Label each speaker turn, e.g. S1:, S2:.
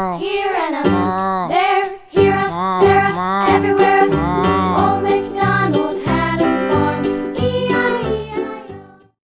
S1: Here and a there, here a there, a, everywhere.